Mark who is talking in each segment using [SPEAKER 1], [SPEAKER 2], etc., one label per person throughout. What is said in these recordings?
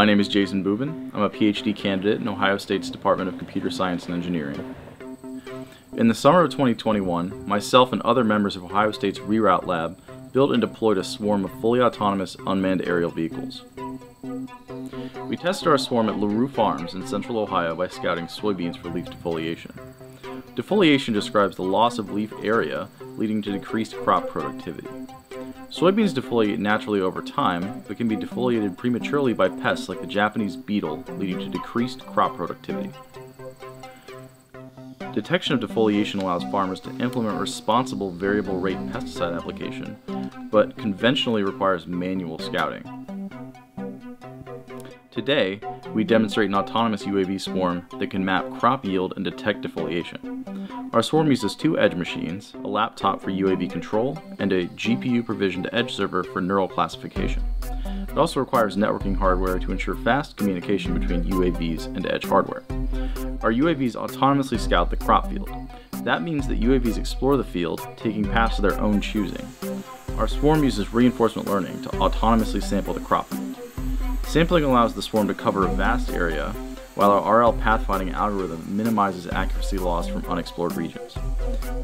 [SPEAKER 1] My name is Jayson Boubin. I'm a PhD candidate in Ohio State's Department of Computer Science and Engineering. In the summer of 2021, myself and other members of Ohio State's ReRout Lab built and deployed a swarm of fully autonomous unmanned aerial vehicles. We tested our swarm at LaRue Farms in central Ohio by scouting soybeans for leaf defoliation. Defoliation describes the loss of leaf area leading to decreased crop productivity. Soybeans defoliate naturally over time, but can be defoliated prematurely by pests like the Japanese beetle, leading to decreased crop productivity. Detection of defoliation allows farmers to implement responsible variable rate pesticide application, but conventionally requires manual scouting. Today, we demonstrate an autonomous UAV swarm that can map crop yield and detect defoliation. Our swarm uses two edge machines, a laptop for UAV control, and a GPU provisioned edge server for neural classification. It also requires networking hardware to ensure fast communication between UAVs and edge hardware. Our UAVs autonomously scout the crop field. That means that UAVs explore the field, taking paths of their own choosing. Our swarm uses reinforcement learning to autonomously sample the crop field. Sampling allows the swarm to cover a vast area while our RL pathfinding algorithm minimizes accuracy loss from unexplored regions.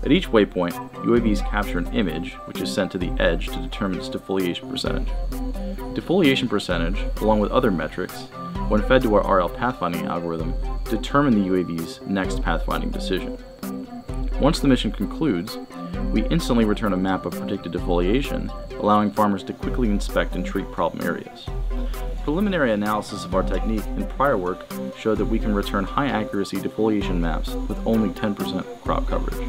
[SPEAKER 1] At each waypoint, UAVs capture an image, which is sent to the edge to determine its defoliation percentage. Defoliation percentage, along with other metrics, when fed to our RL pathfinding algorithm, determine the UAV's next pathfinding decision. Once the mission concludes, we instantly return a map of predicted defoliation, allowing farmers to quickly inspect and treat problem areas. Preliminary analysis of our technique and prior work showed that we can return high accuracy defoliation maps with only 10% crop coverage.